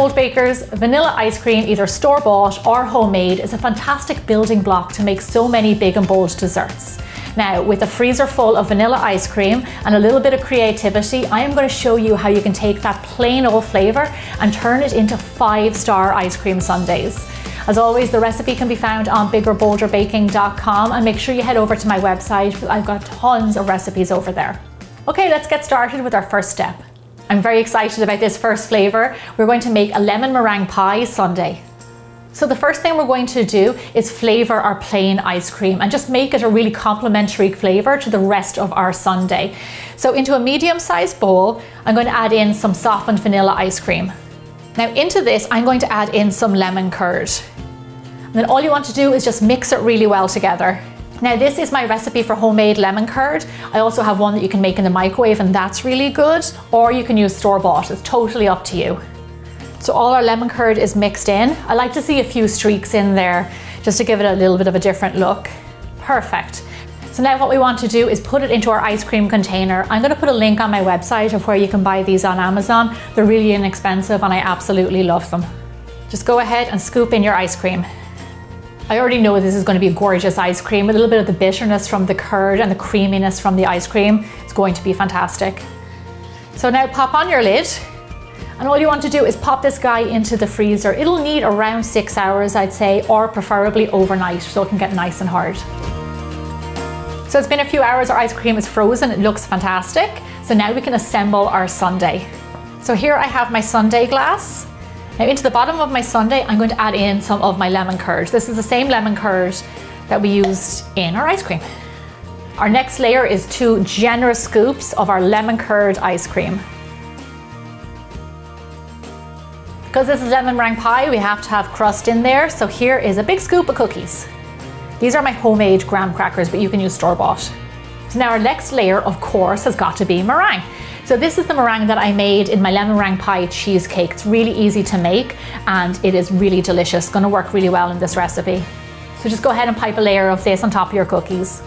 Bold Bakers, vanilla ice cream, either store-bought or homemade, is a fantastic building block to make so many big and bold desserts. Now, with a freezer full of vanilla ice cream and a little bit of creativity, I am going to show you how you can take that plain old flavour and turn it into five-star ice cream sundaes. As always, the recipe can be found on biggerbolderbaking.com and make sure you head over to my website. I've got tons of recipes over there. Okay, let's get started with our first step. I'm very excited about this first flavour. We're going to make a lemon meringue pie sundae. So the first thing we're going to do is flavour our plain ice cream and just make it a really complementary flavour to the rest of our sundae. So into a medium sized bowl, I'm going to add in some softened vanilla ice cream. Now into this, I'm going to add in some lemon curd. And then all you want to do is just mix it really well together. Now this is my recipe for homemade lemon curd. I also have one that you can make in the microwave and that's really good, or you can use store-bought, it's totally up to you. So all our lemon curd is mixed in. I like to see a few streaks in there just to give it a little bit of a different look. Perfect. So now what we want to do is put it into our ice cream container. I'm going to put a link on my website of where you can buy these on Amazon. They're really inexpensive and I absolutely love them. Just go ahead and scoop in your ice cream. I already know this is going to be a gorgeous ice cream. A little bit of the bitterness from the curd and the creaminess from the ice cream. It's going to be fantastic. So now pop on your lid and all you want to do is pop this guy into the freezer. It'll need around six hours, I'd say, or preferably overnight so it can get nice and hard. So it's been a few hours, our ice cream is frozen, it looks fantastic. So now we can assemble our sundae. So here I have my sundae glass. Now into the bottom of my sundae, I'm going to add in some of my lemon curd. This is the same lemon curd that we used in our ice cream. Our next layer is two generous scoops of our lemon curd ice cream. Because this is lemon meringue pie, we have to have crust in there. So here is a big scoop of cookies. These are my homemade graham crackers, but you can use store-bought. So now our next layer, of course, has got to be meringue. So this is the meringue that I made in my lemon meringue pie cheesecake. It's really easy to make and it is really delicious. It's gonna work really well in this recipe. So just go ahead and pipe a layer of this on top of your cookies.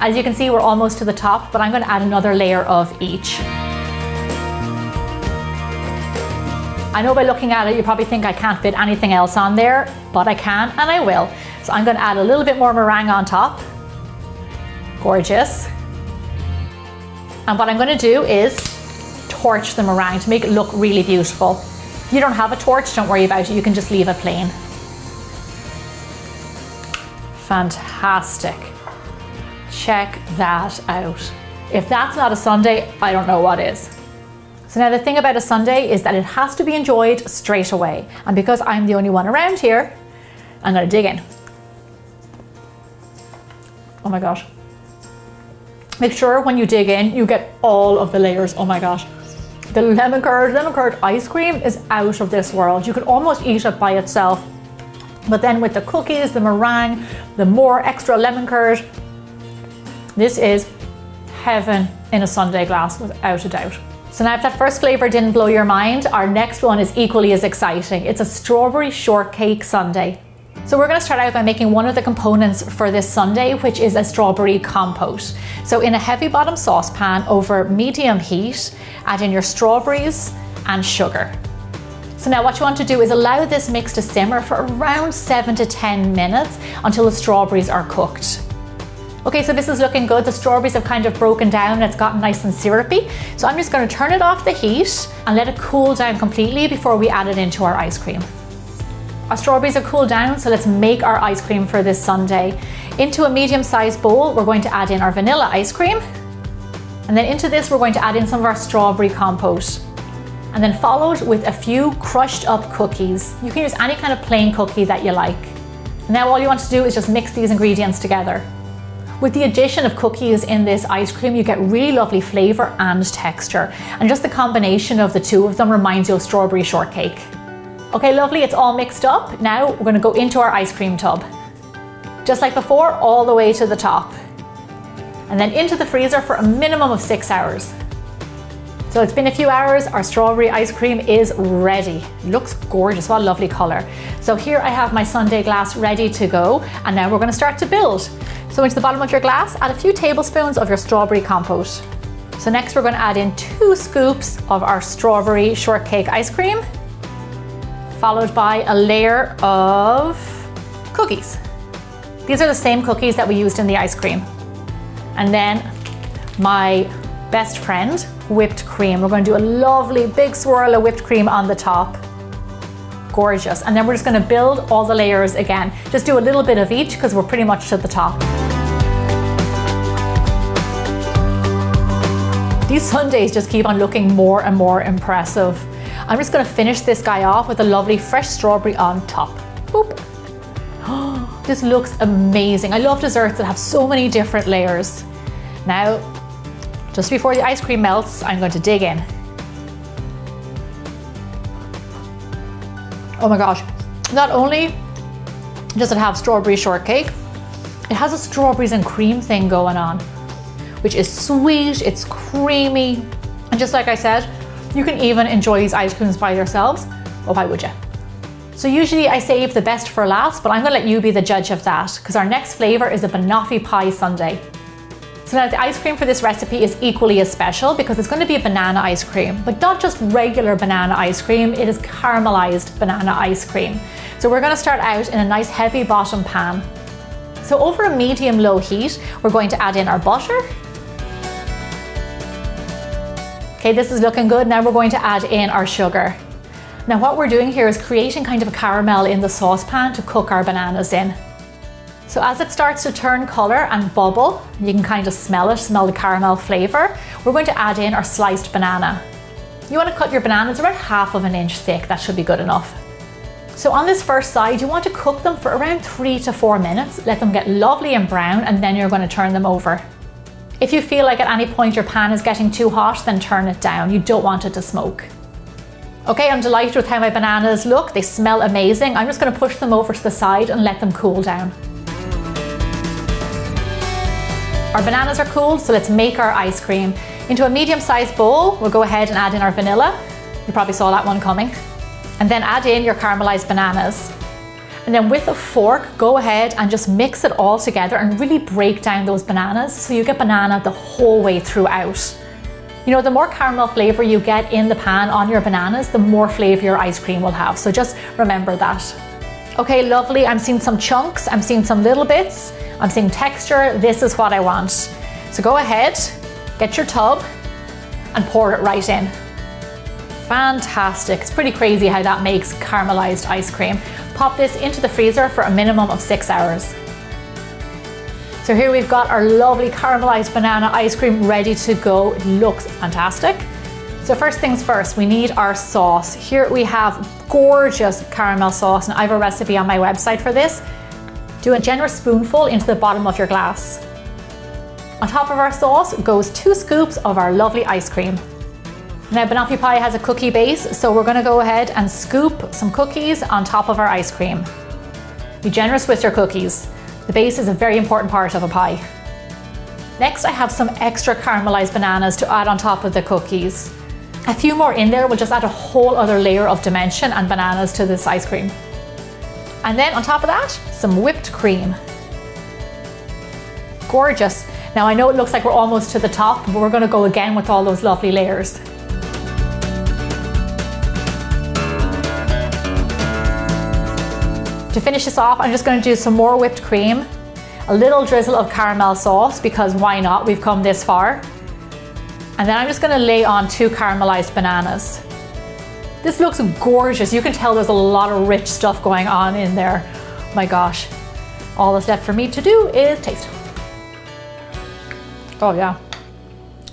As you can see, we're almost to the top, but I'm gonna add another layer of each. I know by looking at it, you probably think I can't fit anything else on there, but I can and I will. So I'm gonna add a little bit more meringue on top. Gorgeous. And what I'm gonna do is torch them around, to make it look really beautiful. If you don't have a torch, don't worry about it. You can just leave it plain. Fantastic. Check that out. If that's not a sundae, I don't know what is. So now the thing about a sundae is that it has to be enjoyed straight away. And because I'm the only one around here, I'm gonna dig in. Oh my gosh. Make sure when you dig in, you get all of the layers. Oh my gosh. The lemon curd, lemon curd ice cream is out of this world. You could almost eat it by itself. But then with the cookies, the meringue, the more extra lemon curd, this is heaven in a sundae glass without a doubt. So now if that first flavour didn't blow your mind, our next one is equally as exciting. It's a strawberry shortcake sundae. So we're going to start out by making one of the components for this sundae, which is a strawberry compote. So in a heavy bottom saucepan over medium heat, add in your strawberries and sugar. So now what you want to do is allow this mix to simmer for around seven to 10 minutes until the strawberries are cooked. Okay, so this is looking good. The strawberries have kind of broken down. and It's gotten nice and syrupy. So I'm just gonna turn it off the heat and let it cool down completely before we add it into our ice cream. Our strawberries are cooled down, so let's make our ice cream for this sundae. Into a medium-sized bowl, we're going to add in our vanilla ice cream. And then into this, we're going to add in some of our strawberry compote. And then followed with a few crushed up cookies. You can use any kind of plain cookie that you like. Now all you want to do is just mix these ingredients together. With the addition of cookies in this ice cream, you get really lovely flavour and texture. And just the combination of the two of them reminds you of strawberry shortcake. Okay, lovely, it's all mixed up. Now we're gonna go into our ice cream tub. Just like before, all the way to the top. And then into the freezer for a minimum of six hours. So it's been a few hours, our strawberry ice cream is ready. Looks gorgeous, what a lovely color. So here I have my sundae glass ready to go, and now we're gonna start to build. So into the bottom of your glass, add a few tablespoons of your strawberry compote. So next we're gonna add in two scoops of our strawberry shortcake ice cream. Followed by a layer of cookies. These are the same cookies that we used in the ice cream. And then my best friend, whipped cream. We're going to do a lovely big swirl of whipped cream on the top. Gorgeous. And then we're just going to build all the layers again. Just do a little bit of each because we're pretty much to the top. These sundaes just keep on looking more and more impressive. I'm just gonna finish this guy off with a lovely fresh strawberry on top. Boop. this looks amazing. I love desserts that have so many different layers. Now, just before the ice cream melts, I'm going to dig in. Oh my gosh. Not only does it have strawberry shortcake, it has a strawberries and cream thing going on which is sweet, it's creamy, and just like I said, you can even enjoy these ice creams by yourselves, or why would you? So usually I save the best for last, but I'm gonna let you be the judge of that, because our next flavor is a banoffee pie sundae. So now the ice cream for this recipe is equally as special because it's going to be a banana ice cream, but not just regular banana ice cream, it is caramelized banana ice cream. So we're going to start out in a nice heavy bottom pan. So over a medium low heat, we're going to add in our butter Okay, this is looking good. Now we're going to add in our sugar. Now what we're doing here is creating kind of a caramel in the saucepan to cook our bananas in. So as it starts to turn colour and bubble, you can kind of smell it, smell the caramel flavour, we're going to add in our sliced banana. You want to cut your bananas about half of an inch thick, that should be good enough. So on this first side, you want to cook them for around three to four minutes, let them get lovely and brown, and then you're going to turn them over. If you feel like at any point your pan is getting too hot, then turn it down. You don't want it to smoke. Okay, I'm delighted with how my bananas look. They smell amazing. I'm just gonna push them over to the side and let them cool down. Our bananas are cooled, so let's make our ice cream. Into a medium-sized bowl, we'll go ahead and add in our vanilla. You probably saw that one coming. And then add in your caramelized bananas. And then with a fork, go ahead and just mix it all together and really break down those bananas so you get banana the whole way throughout. You know, the more caramel flavor you get in the pan on your bananas, the more flavor your ice cream will have. So just remember that. Okay, lovely. I'm seeing some chunks. I'm seeing some little bits. I'm seeing texture. This is what I want. So go ahead, get your tub and pour it right in. Fantastic. It's pretty crazy how that makes caramelized ice cream. Pop this into the freezer for a minimum of six hours. So here we've got our lovely caramelized banana ice cream ready to go. It looks fantastic. So first things first, we need our sauce. Here we have gorgeous caramel sauce and I have a recipe on my website for this. Do a generous spoonful into the bottom of your glass. On top of our sauce goes two scoops of our lovely ice cream. Now banoffee pie has a cookie base, so we're gonna go ahead and scoop some cookies on top of our ice cream. Be generous with your cookies. The base is a very important part of a pie. Next, I have some extra caramelized bananas to add on top of the cookies. A few more in there will just add a whole other layer of dimension and bananas to this ice cream. And then on top of that, some whipped cream. Gorgeous. Now I know it looks like we're almost to the top, but we're gonna go again with all those lovely layers. To finish this off, I'm just gonna do some more whipped cream, a little drizzle of caramel sauce because why not, we've come this far. And then I'm just gonna lay on two caramelized bananas. This looks gorgeous. You can tell there's a lot of rich stuff going on in there. My gosh. All that's left for me to do is taste. Oh yeah.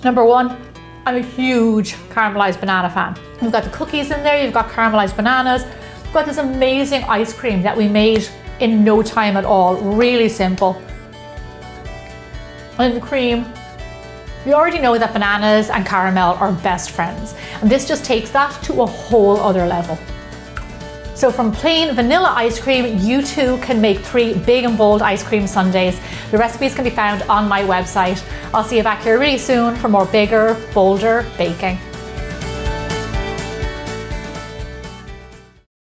Number one, I'm a huge caramelized banana fan. You've got the cookies in there, you've got caramelized bananas, got this amazing ice cream that we made in no time at all, really simple. And the cream, we already know that bananas and caramel are best friends, and this just takes that to a whole other level. So from plain vanilla ice cream, you too can make three big and bold ice cream sundaes. The recipes can be found on my website. I'll see you back here really soon for more bigger, bolder baking.